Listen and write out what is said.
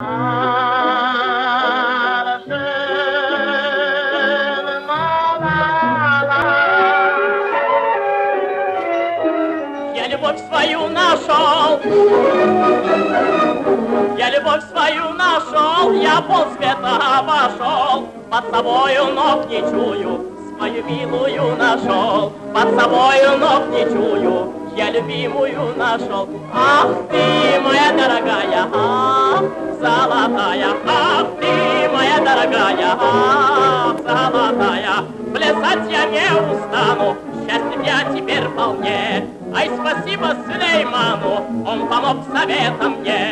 Я любовь свою нашел, я любовь свою нашел, я полсвета обошел, под собою ног не чую, свою милую нашел, под собою ног не чую, я любимую нашел. Ах ты, моя дорогая, ах, золотая, ах ты, моя дорогая, ах, золотая, плясать я не устану, счастлив я теперь вполне. Ай, спасибо Сулейману, он помог советом мне.